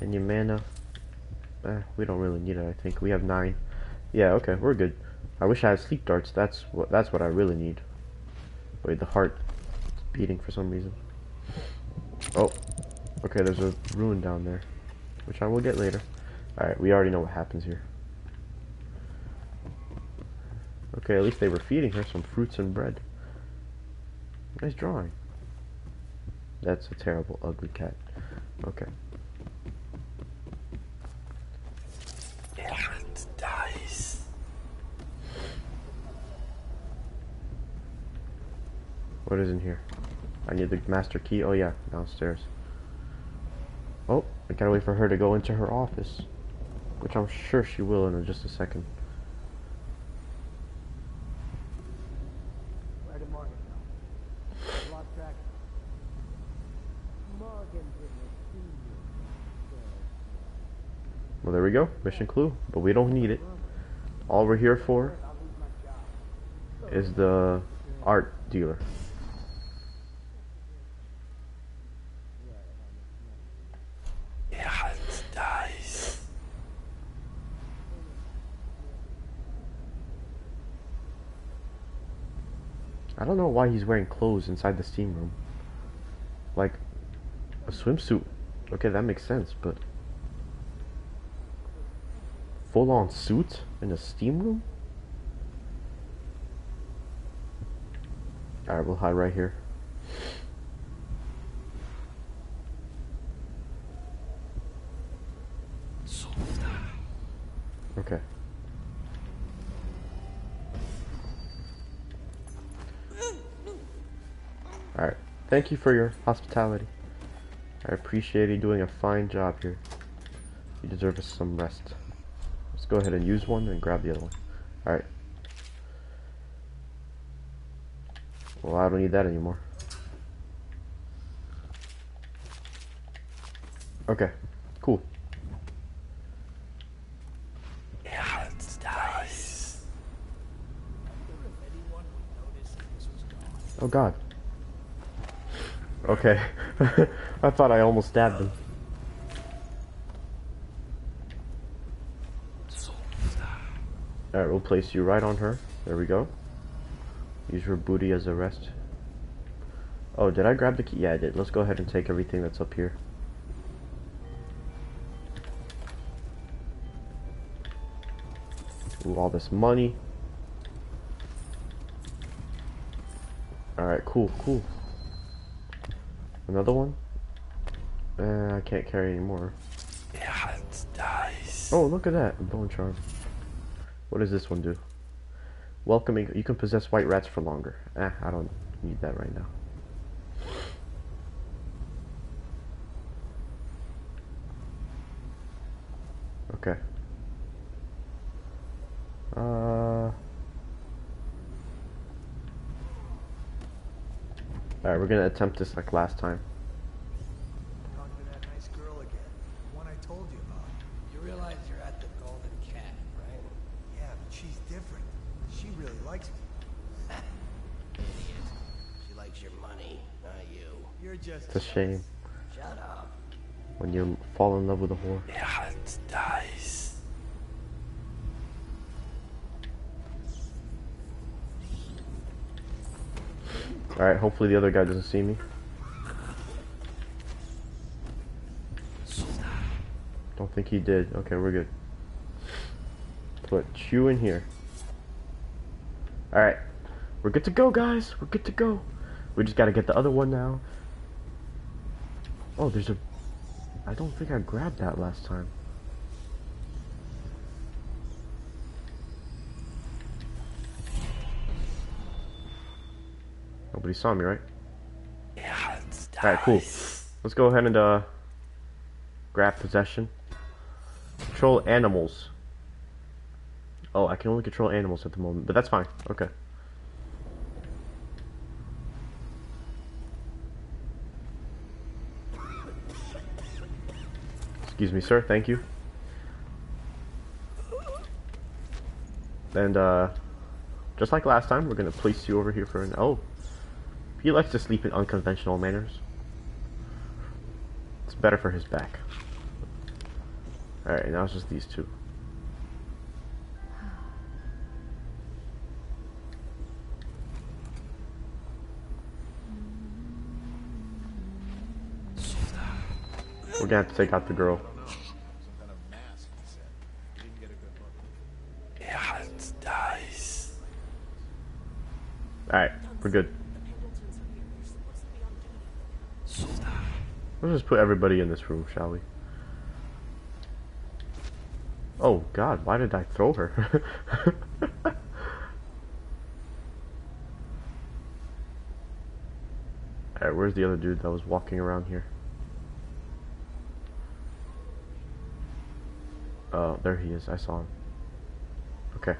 Any mana? Eh, we don't really need it, I think. We have nine. Yeah, okay, we're good. I wish I had sleep darts. That's what that's what I really need. Wait, the heart is beating for some reason. Oh, okay. There's a rune down there, which I will get later. All right, we already know what happens here. Okay, at least they were feeding her some fruits and bread. Nice drawing. That's a terrible, ugly cat. Okay. What is in here? I need the master key. Oh yeah, downstairs. Oh, I gotta wait for her to go into her office. Which I'm sure she will in just a second. Where did Morgan go? I lost track. Morgan didn't see you. Well, there we go. Mission clue. But we don't need it. All we're here for I'll lose my job. is the art dealer. I don't know why he's wearing clothes inside the steam room. Like a swimsuit. Okay, that makes sense, but full on suit in a steam room? Alright, we'll hide right here. Thank you for your hospitality. I appreciate you doing a fine job here. You deserve some rest. Let's go ahead and use one and grab the other one. Alright. Well, I don't need that anymore. Okay, cool. Yeah, it's. Oh god. Okay. I thought I almost stabbed him. Alright, we'll place you right on her. There we go. Use her booty as a rest. Oh, did I grab the key? Yeah, I did. Let's go ahead and take everything that's up here. Ooh, all this money. Alright, cool, cool. Another one? Uh, I can't carry anymore. Oh, look at that. A bone charm. What does this one do? Welcoming. You can possess white rats for longer. Eh, I don't need that right now. Okay. Uh. Alright, we're gonna attempt this like last time. Talking to that nice girl again. The one I told you about. You realize you're at the Golden Cat, right? Yeah, but she's different. She really likes me. Idiot. She likes your money, not you. You're just It's a shame Shut up. when you fall in love with a whore. Alright, hopefully the other guy doesn't see me. Don't think he did. Okay, we're good. Put you in here. Alright. We're good to go, guys. We're good to go. We just gotta get the other one now. Oh, there's a... I don't think I grabbed that last time. Nobody saw me, right? Yeah, it's time. Alright, cool. Let's go ahead and, uh... Grab possession. Control animals. Oh, I can only control animals at the moment, but that's fine. Okay. Excuse me, sir. Thank you. And, uh, just like last time, we're gonna place you over here for an. Oh, he likes to sleep in unconventional manners. It's better for his back. Alright, now it's just these two. We're gonna have to take out the girl. Let's just put everybody in this room, shall we? Oh god, why did I throw her? Alright, where's the other dude that was walking around here? Oh, there he is. I saw him. Okay.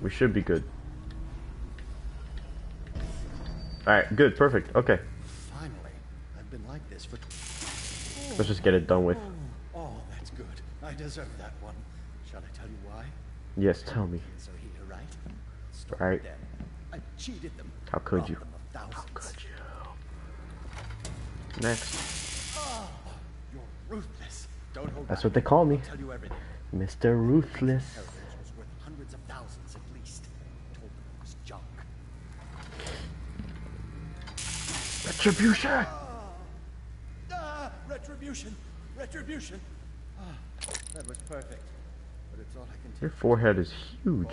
We should be good. Alright, good, perfect. Okay. Finally, I've been like this for. Let's just get it done with. Oh, oh, that's good. I deserve that one. Shall I tell you why? Yes, tell me. Here, right? Right. them. I cheated them. How could you? them of thousands. Next. Ah, you're ruthless. Don't hold That's what they call me. Tell you everything. Mr. Ruthless. Heritage was worth hundreds of thousands at least. Told them it was junk. Retribution! Ah! Retribution! Retribution! Ah, that was perfect. But it's all I can Your forehead is huge.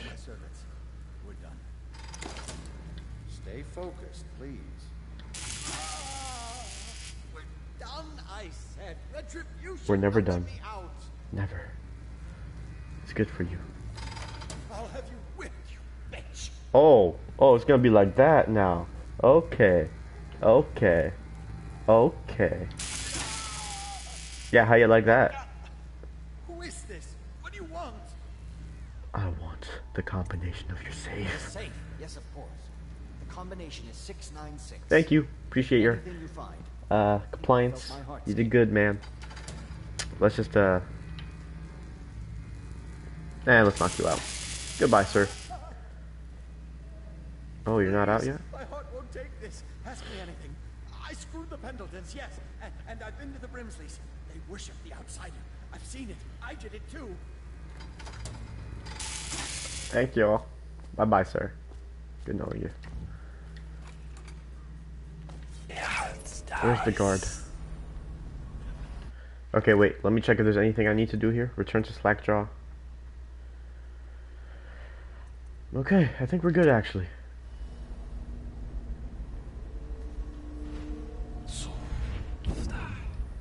We're done. Stay focused, please. Ah! We're done, I said. Retribution! We're never done. Never. It's good for you. I'll have you whipped, you bitch! Oh, oh, it's gonna be like that now. Okay. Okay. Okay. Yeah, how you like that? Who is this? What do you want? I want the combination of your safe. Safe, yes, of course. The combination is 696. Thank you. Appreciate your you find. uh compliance. You did good, man. Let's just uh Eh, let's knock you out. Goodbye, sir. Oh, you're not out yet? My heart won't take this. Ask me anything. I screwed the Pendletons, yes. And, and I've been to the Brimsleys. They worship the outsider. I've seen it. I did it too. Thank you all. Bye bye, sir. Good knowing you. Where's the guard? Okay, wait. Let me check if there's anything I need to do here. Return to Slackjaw. Okay, I think we're good actually.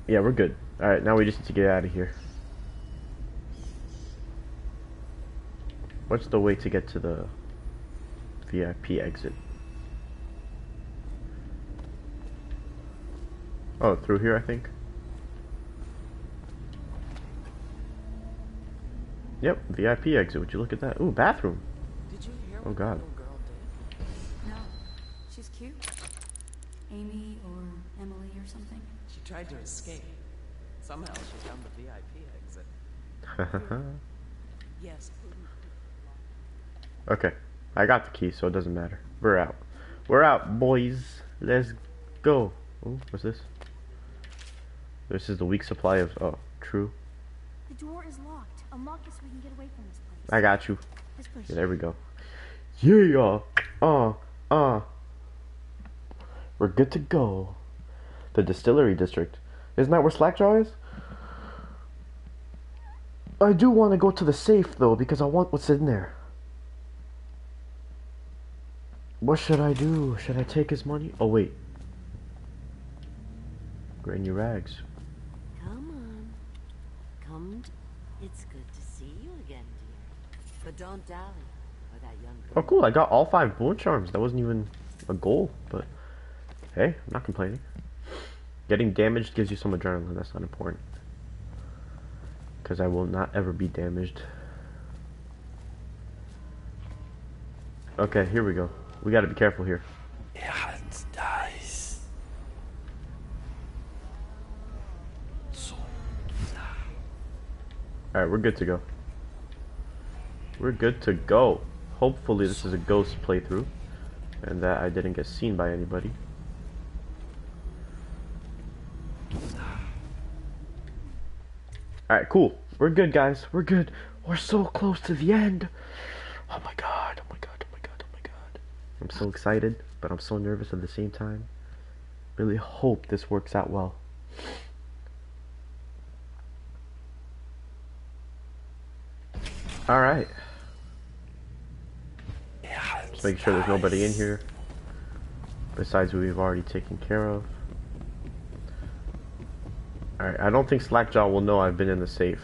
Yeah, we're good. Alright, now we just need to get out of here. What's the way to get to the VIP exit? Oh, through here, I think. Yep, VIP exit. Would you look at that? Ooh, bathroom. Did you hear Oh, God. girl did? No, she's cute. Amy or Emily or something. She tried to escape. Somehow she found the VIP exit. Yes. okay, I got the key, so it doesn't matter. We're out. We're out, boys. Let's go. Ooh, what's this? This is the weak supply of. Oh, true. The door is locked. Unlock it so we can get away from this place. I got you. Yeah, there we go. Yeah. Uh. Uh. We're good to go. The distillery district. Isn't that where Slackjaw is? I do want to go to the safe though because I want what's in there. What should I do? Should I take his money? Oh wait. Granny Rags. Come on. Come. It's good to see you again, dear. But don't dally, or that young Oh cool, I got all five bullet charms. That wasn't even a goal, but hey, I'm not complaining. Getting damaged gives you some adrenaline, that's not important. Because I will not ever be damaged. Okay, here we go. We gotta be careful here. Alright, we're good to go. We're good to go. Hopefully this is a ghost playthrough. And that I didn't get seen by anybody. Alright, cool. We're good, guys. We're good. We're so close to the end. Oh my god. Oh my god. Oh my god. Oh my god. I'm so excited, but I'm so nervous at the same time. Really hope this works out well. Alright. Just make sure there's nobody in here. Besides who we've already taken care of. Alright, I don't think Slackjaw will know I've been in the safe.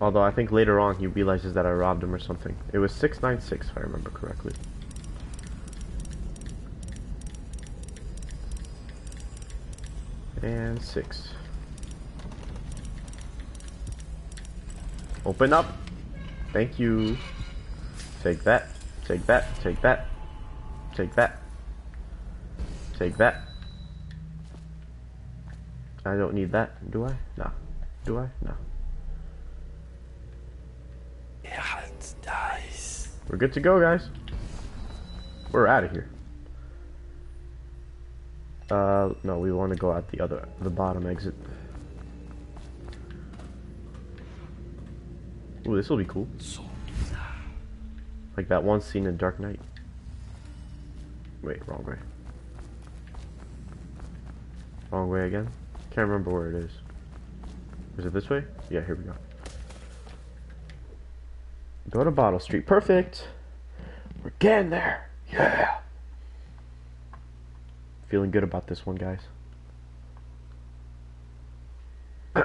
Although I think later on he realizes that I robbed him or something. It was 696 if I remember correctly. And 6. Open up! Thank you. Take that. Take that. Take that. Take that. Take that. I don't need that, do I? No. Do I? No. We're good to go, guys. We're out of here. Uh, no, we want to go out the other, the bottom exit. Ooh, this will be cool. Like that one scene in Dark Knight. Wait, wrong way. Wrong way again? Can't remember where it is. Is it this way? Yeah, here we go. Go to Bottle Street. Perfect! We're getting there! Yeah! Feeling good about this one, guys.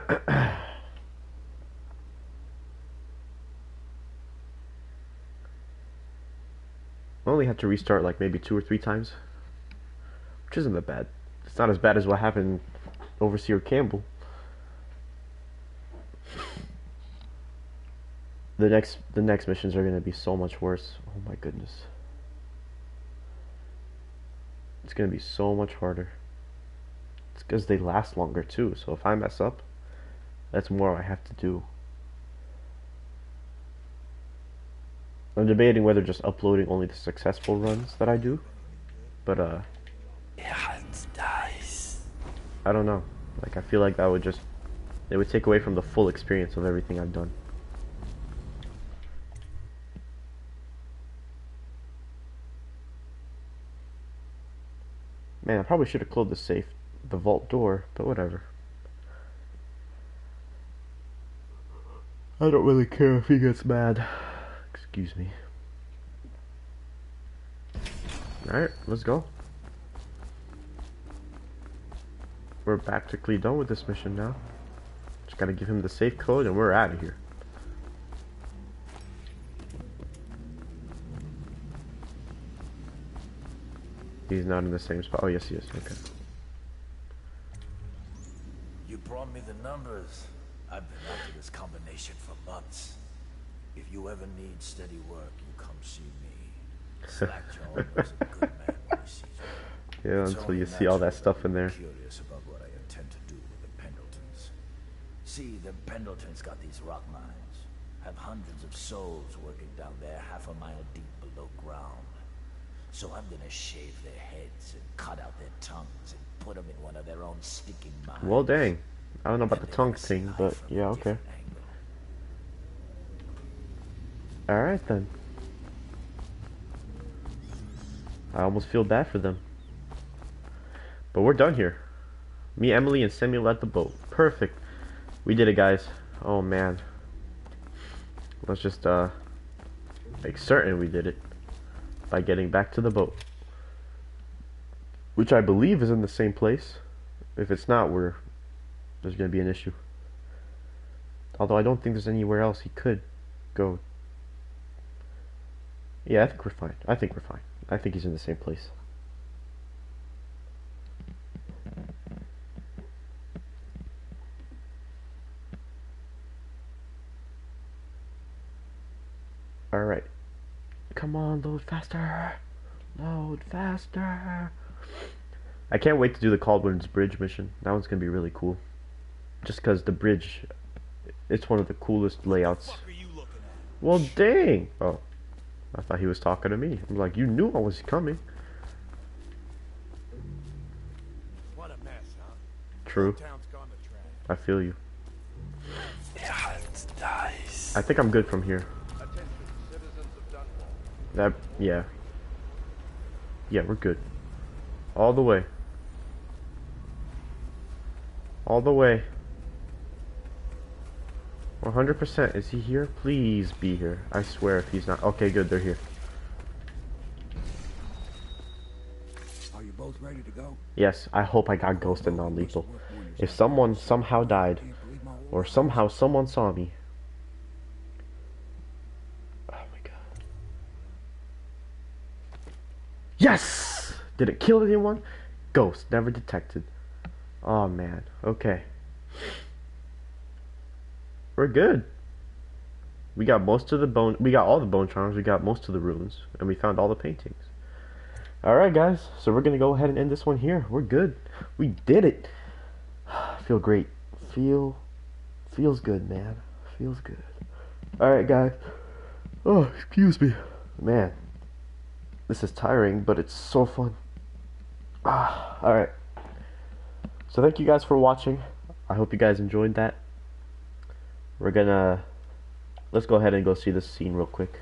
Only had to restart like maybe two or three times. Which isn't that bad. It's not as bad as what happened Overseer Campbell. The next the next missions are gonna be so much worse. Oh my goodness. It's gonna be so much harder. It's because they last longer too, so if I mess up, that's more I have to do. I'm debating whether just uploading only the successful runs that I do. But uh Yeah. I don't know. Like I feel like that would just it would take away from the full experience of everything I've done. Man, I probably should have closed the safe, the vault door, but whatever. I don't really care if he gets mad. Excuse me. Alright, let's go. We're practically done with this mission now. Just gotta give him the safe code and we're out of here. He's not in the same spot. Oh, yes, he is. Okay. You brought me the numbers. I've been after this combination for months. If you ever need steady work, you come see me. Slackjaw was a good man when he sees me. Yeah, until you see all that stuff in there. Curious about what I intend to do with the Pendletons. See, the Pendletons got these rock mines. Have hundreds of souls working down there half a mile deep below ground. So I'm gonna shave their heads and cut out their tongues and put them in one of their own stinking mines. Well, dang. I don't know about the tongue thing, but yeah, okay. Alright then. I almost feel bad for them. But we're done here. Me, Emily, and Samuel at the boat. Perfect. We did it, guys. Oh, man. Let's just, uh, make certain we did it by getting back to the boat. Which I believe is in the same place. If it's not, we're there's going to be an issue. Although I don't think there's anywhere else he could go. Yeah, I think we're fine. I think we're fine. I think he's in the same place. Alright. Come on, load faster. Load faster. I can't wait to do the Caldwell's Bridge mission. That one's gonna be really cool. Just because the bridge, it's one of the coolest layouts. Well, dang. Oh, I thought he was talking to me. I'm like, you knew I was coming. What a mess, huh? True. Town's gone to trash. I feel you. Yeah, it's nice. I think I'm good from here. Attention, citizens of Dunwall. That, yeah. Yeah, we're good. All the way. All the way. 100%. Is he here? Please be here. I swear if he's not. Okay, good. They're here. Are you both ready to go? Yes, I hope I got ghosted non-lethal. If someone somehow died, or somehow someone saw me. Oh my god. Yes! Did it kill anyone? Ghost, never detected. Oh man, okay. We're good. We got most of the bone, we got all the bone charms, we got most of the runes, and we found all the paintings. Alright guys, so we're gonna go ahead and end this one here. We're good. We did it. Feel great. Feel feels good, man. Feels good. Alright guys. Oh, excuse me. Man. This is tiring, but it's so fun. Ah, alright. So thank you guys for watching. I hope you guys enjoyed that. We're gonna let's go ahead and go see this scene real quick.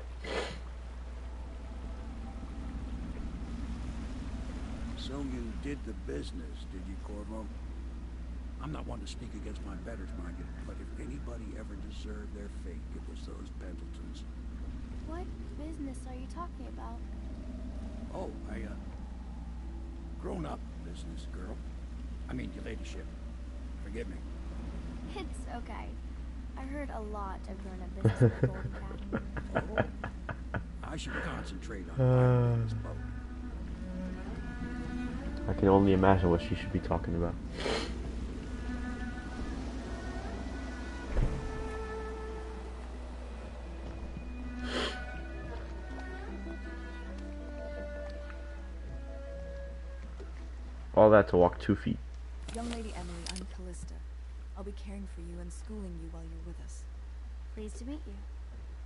So you did the business, did you, Corvo? I'm not one to speak against my betters, mind you, but if anybody ever deserved their fate, it was those Pendletons. What business are you talking about? Oh, I, uh, grown-up business, girl. I mean, your ladyship. Forgive me. It's okay. I heard a lot of grown-up business at the I should concentrate on Uh, this boat. I can only imagine what she should be talking about. All that to walk two feet. Young Lady Emily, I'm Callista. I'll be caring for you and schooling you while you're with us. Pleased to meet you.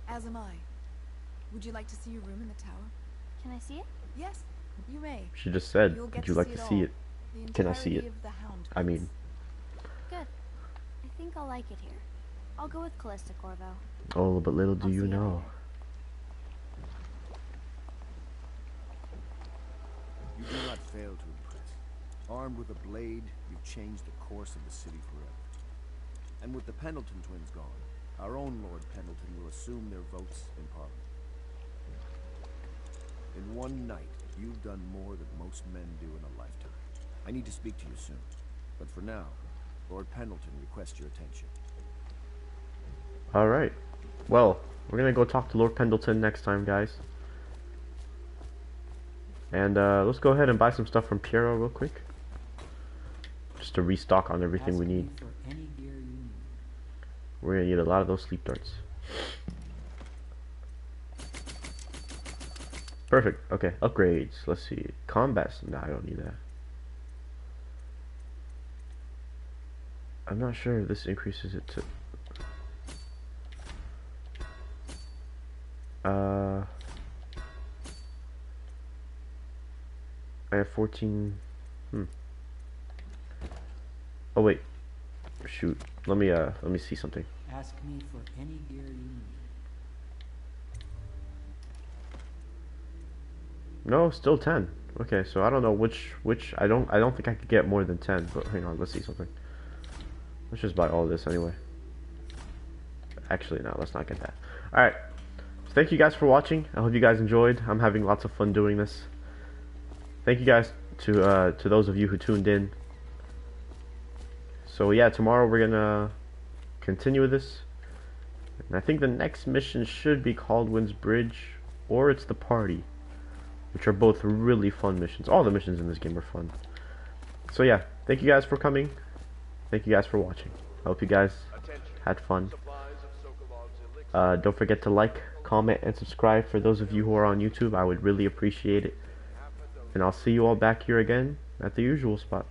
As am I. Would you like to see your room in the tower? Can I see it? Yes, you may. She just said, You'll would you to like see to see all. it? Can I see it? of the Hound I mean, Good. I think I'll like it here. I'll go with Callista Corvo. oh, but little do I'll you see you know. You do not fail to impress. Armed with a blade, you've changed the course of the city forever. And with the Pendleton twins gone, our own Lord Pendleton will assume their votes in Parliament. In one night, you've done more than most men do in a lifetime. I need to speak to you soon. But for now, Lord Pendleton requests your attention. Alright. Well, we're gonna go talk to Lord Pendleton next time, guys. And uh, let's go ahead and buy some stuff from Piero real quick. Just to restock on everything we need. For any gear you need. We're gonna need a lot of those sleep darts. Perfect. Okay, upgrades. Let's see. Combat. No, I don't need that. I'm not sure if this increases it to. Uh. I have 14. Hmm. Oh wait. Shoot. Let me uh. Let me see something. Ask me for any gear you need. No, still 10. Okay, so I don't know which which I don't I don't think I could get more than 10, but hang on, let's see something. Let's just buy all this anyway. Actually, no, let's not get that. All right. So thank you guys for watching. I hope you guys enjoyed. I'm having lots of fun doing this. Thank you guys to uh to those of you who tuned in. So yeah, tomorrow we're going to continue with this. And I think the next mission should be Kaldwin's Bridge or it's the party which are both really fun missions. All the missions in this game are fun. So yeah, thank you guys for coming. Thank you guys for watching. I hope you guys had fun. Uh, don't forget to like, comment, and subscribe for those of you who are on YouTube. I would really appreciate it. And I'll see you all back here again at the usual spot.